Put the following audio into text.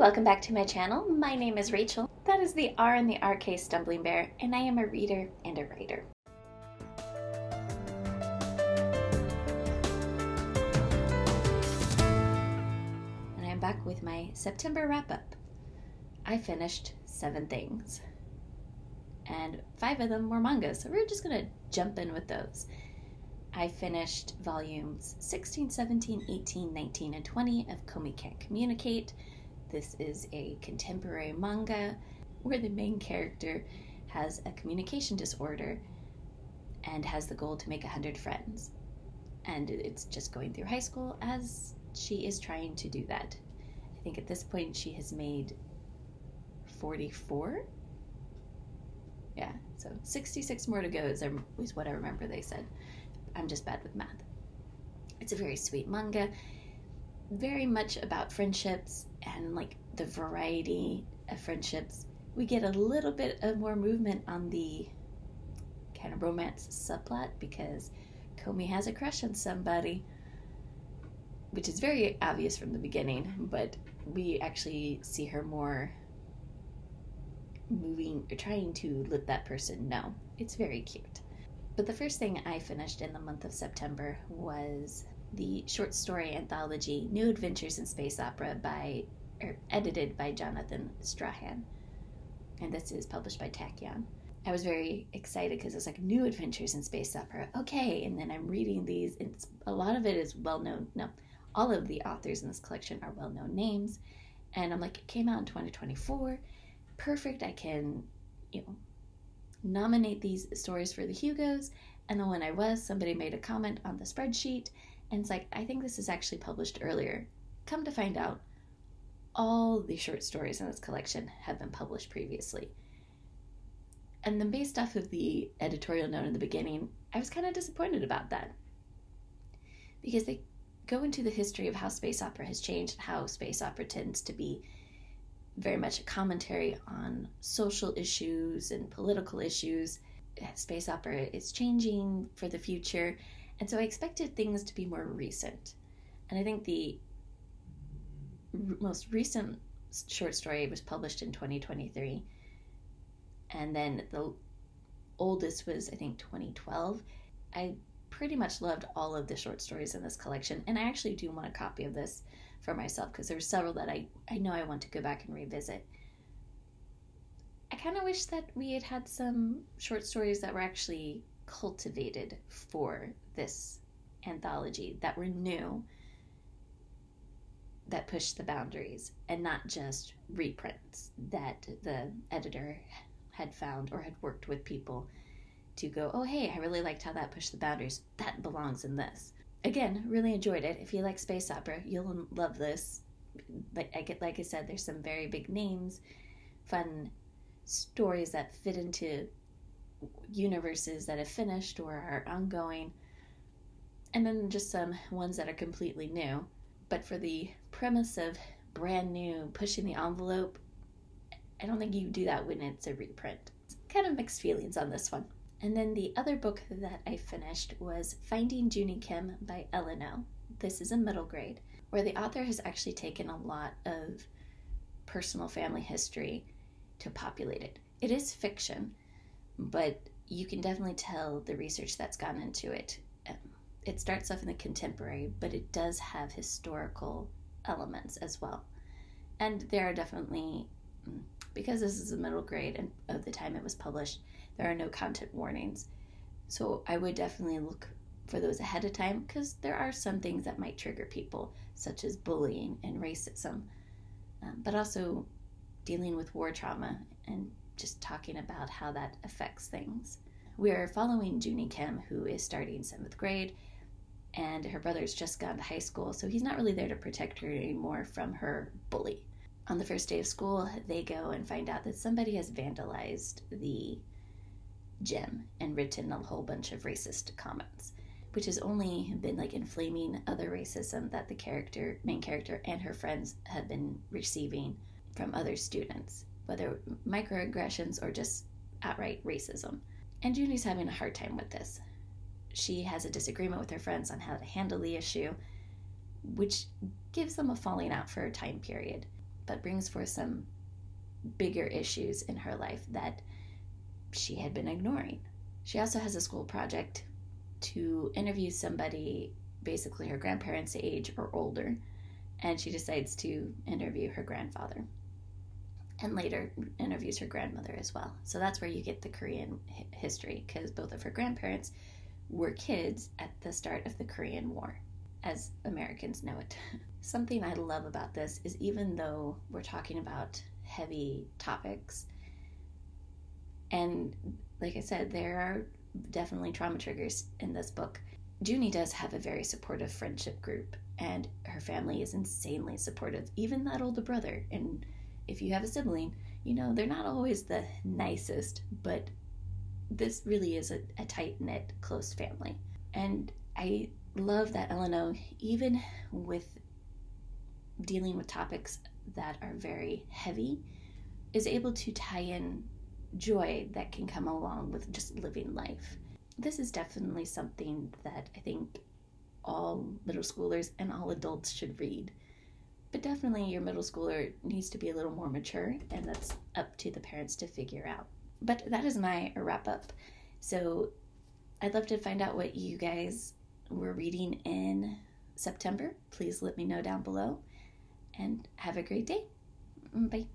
welcome back to my channel. My name is Rachel. That is the R in the RK Stumblingbear, and I am a reader and a writer. And I'm back with my September wrap up. I finished seven things, and five of them were manga, so we're just gonna jump in with those. I finished volumes 16, 17, 18, 19, and 20 of Komi Can't Communicate. This is a contemporary manga where the main character has a communication disorder and has the goal to make 100 friends. And it's just going through high school as she is trying to do that. I think at this point she has made 44. Yeah, so 66 more to go is, um, is what I remember they said. I'm just bad with math. It's a very sweet manga, very much about friendships and like the variety of friendships. We get a little bit of more movement on the kind of romance subplot because Komi has a crush on somebody, which is very obvious from the beginning, but we actually see her more moving or trying to let that person know. It's very cute. But the first thing I finished in the month of September was the short story anthology New Adventures in Space Opera by or edited by Jonathan Strahan. And this is published by Tachyon. I was very excited because it's like new adventures in space opera. Okay, and then I'm reading these. It's a lot of it is well known. No, all of the authors in this collection are well known names, and I'm like, it came out in 2024. Perfect. I can, you know, nominate these stories for the Hugos. And then when I was, somebody made a comment on the spreadsheet, and it's like, I think this is actually published earlier. Come to find out, all the short stories in this collection have been published previously. And then, based off of the editorial note in the beginning, I was kind of disappointed about that. Because they go into the history of how space opera has changed, and how space opera tends to be very much a commentary on social issues and political issues. Space opera is changing for the future, and so I expected things to be more recent. And I think the most recent short story was published in 2023 and then the oldest was i think 2012 i pretty much loved all of the short stories in this collection and i actually do want a copy of this for myself because there's several that i i know i want to go back and revisit. I kind of wish that we had had some short stories that were actually cultivated for this anthology that were new that pushed the boundaries and not just reprints that the editor had found or had worked with people to go, oh, hey, I really liked how that pushed the boundaries. That belongs in this. Again, really enjoyed it. If you like space opera, you'll love this. Like I get, like I said, there's some very big names, fun stories that fit into universes that have finished or are ongoing, and then just some ones that are completely new. But for the premise of brand new, pushing the envelope, I don't think you do that when it's a reprint. Kind of mixed feelings on this one. And then the other book that I finished was Finding Junie Kim by Ellen. This is a middle grade, where the author has actually taken a lot of personal family history to populate it. It is fiction, but you can definitely tell the research that's gone into it. It starts off in the contemporary, but it does have historical elements as well. And there are definitely, mm, because this is a middle grade and of the time it was published, there are no content warnings. So I would definitely look for those ahead of time because there are some things that might trigger people, such as bullying and racism, um, but also dealing with war trauma and just talking about how that affects things. We are following Junie Kim, who is starting seventh grade and her brother's just gone to high school, so he's not really there to protect her anymore from her bully. On the first day of school, they go and find out that somebody has vandalized the gym and written a whole bunch of racist comments, which has only been like inflaming other racism that the character, main character, and her friends have been receiving from other students, whether microaggressions or just outright racism. And Junie's having a hard time with this she has a disagreement with her friends on how to handle the issue, which gives them a falling out for a time period. but brings forth some bigger issues in her life that she had been ignoring. She also has a school project to interview somebody, basically her grandparents' age or older, and she decides to interview her grandfather. And later interviews her grandmother as well. So that's where you get the Korean history, because both of her grandparents were kids at the start of the Korean War, as Americans know it. Something I love about this is even though we're talking about heavy topics, and like I said, there are definitely trauma triggers in this book. Junie does have a very supportive friendship group, and her family is insanely supportive. Even that older brother, and if you have a sibling, you know, they're not always the nicest, but this really is a, a tight knit, close family. And I love that Eleanor, even with dealing with topics that are very heavy, is able to tie in joy that can come along with just living life. This is definitely something that I think all middle schoolers and all adults should read. But definitely, your middle schooler needs to be a little more mature, and that's up to the parents to figure out. But that is my wrap up. So I'd love to find out what you guys were reading in September. Please let me know down below, and have a great day. Bye.